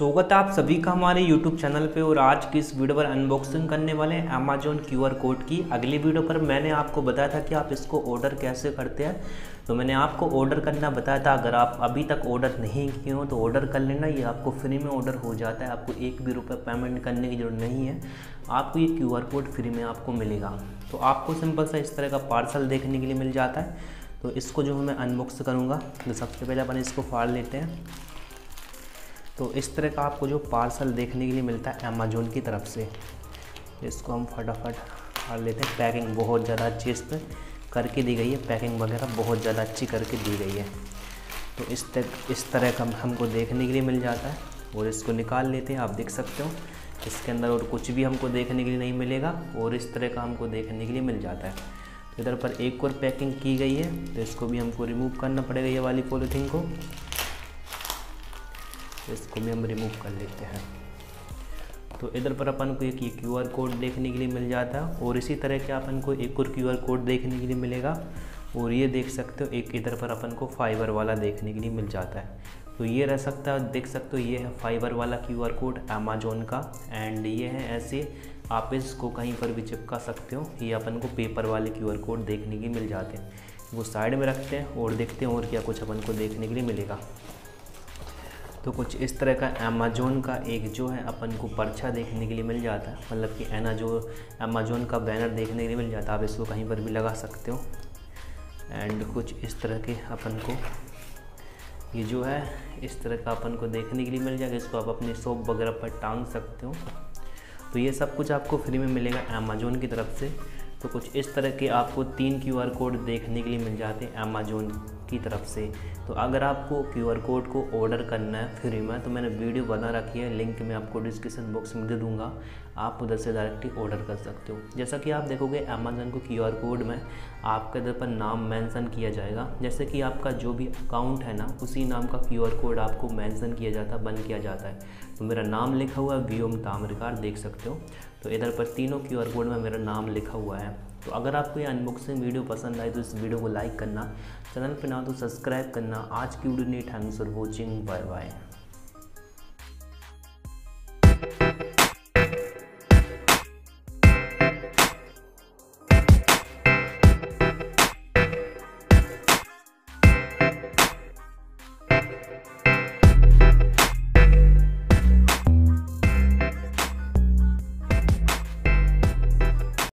स्वागत है आप सभी का हमारे YouTube चैनल पे और आज की इस वीडियो पर अनबॉक्सिंग करने वाले हैं अमेजोन क्यू कोड की। अगली वीडियो पर मैंने आपको बताया था कि आप इसको ऑर्डर कैसे करते हैं। तो मैंने आपको ऑर्डर करना बताया था। अगर आप अभी तक ऑर्डर नहीं किए हो तो ऑर्डर कर लेना। ये आपको फ्री में ऑर्डर हो जाता है। आपको एक भी रुपये पेमेंट करने की ज़रूरत नहीं है। आपको ये QR कोड फ्री में आपको मिलेगा। तो आपको सिंपल सा इस तरह का पार्सल देखने के लिए मिल जाता है। तो इसको जो मैं अनबॉक्स करूँगा। तो सबसे पहले अपन इसको फाड़ लेते हैं। तो इस तरह का आपको जो पार्सल देखने के लिए मिलता है अमेजोन की तरफ़ से। इसको हम फटाफट फाड़ लेते हैं। पैकिंग बहुत ज़्यादा अच्छी इस पर करके दी गई है। पैकिंग वगैरह बहुत ज़्यादा अच्छी करके दी गई है। तो इस तरह इस तरह का हमको देखने के लिए मिल जाता है और इसको निकाल लेते हैं। आप देख सकते हो, इसके अंदर और कुछ भी हमको देखने के लिए नहीं मिलेगा और इस तरह का हमको देखने के लिए मिल जाता है। तो इधर पर एक और पैकिंग की गई है तो इसको भी हमको रिमूव करना पड़ेगा ये वाली पॉलीथीन को। इसको भी हम रिमूव कर लेते हैं। तो इधर पर अपन को एक ये क्यू आर कोड देखने के लिए मिल जाता है और इसी तरह के अपन को एक और क्यू आर कोड देखने के लिए मिलेगा। और ये देख सकते हो, एक इधर पर अपन को फाइबर वाला देखने के लिए मिल जाता है। तो ये रह सकता है, देख सकते हो, ये है फाइबर वाला क्यू आर कोड अमेजोन का एंड ये है ऐसे आप इसको कहीं पर भी चिपका सकते हो, ये अपन को पेपर वाले क्यू आर कोड देखने के मिल जाते हैं। वो साइड में रखते हैं और देखते हैं और क्या कुछ अपन को देखने के लिए मिलेगा। तो कुछ इस तरह का अमेजोन का एक जो है अपन को पर्चा देखने के लिए मिल जाता है। मतलब कि एना जो अमेजोन का बैनर देखने के लिए मिल जाता है। आप इसको कहीं पर भी लगा सकते हो। एंड कुछ इस तरह के अपन को ये जो है, इस तरह का अपन को देखने के लिए मिल जाएगा। इसको आप अपनी शॉप वगैरह पर टांग सकते हो। तो ये सब कुछ आपको फ्री में मिलेगा अमेजोन की तरफ़ से। तो कुछ इस तरह के आपको तीन क्यू आर कोड देखने के लिए मिल जाते हैं अमेजोन की तरफ़ से। तो अगर आपको क्यू आर कोड को ऑर्डर करना है फ्री में तो मैंने वीडियो बना रखी है लिंक मैं आपको डिस्क्रिप्शन बॉक्स में दे दूँगा। आप उधर से डायरेक्टली ऑर्डर कर सकते हो। जैसा कि आप देखोगे अमेजोन को क्यू आर कोड में आपके इधर पर नाम मेंशन किया जाएगा। जैसे कि आपका जो भी अकाउंट है ना, उसी नाम का क्यू आर कोड आपको मेंशन किया जाता है बंद किया जाता है। तो मेरा नाम लिखा हुआ है व्योम ताम्रकार देख सकते हो। तो इधर पर तीनों क्यू आर कोड में मेरा नाम लिखा हुआ है। तो अगर आपको ये अनबॉक्सिंग वीडियो पसंद आए तो इस वीडियो को लाइक करना, चैनल पर ना तो सब्सक्राइब करना। आज की वीडियो नहीं thanks for watching bye bye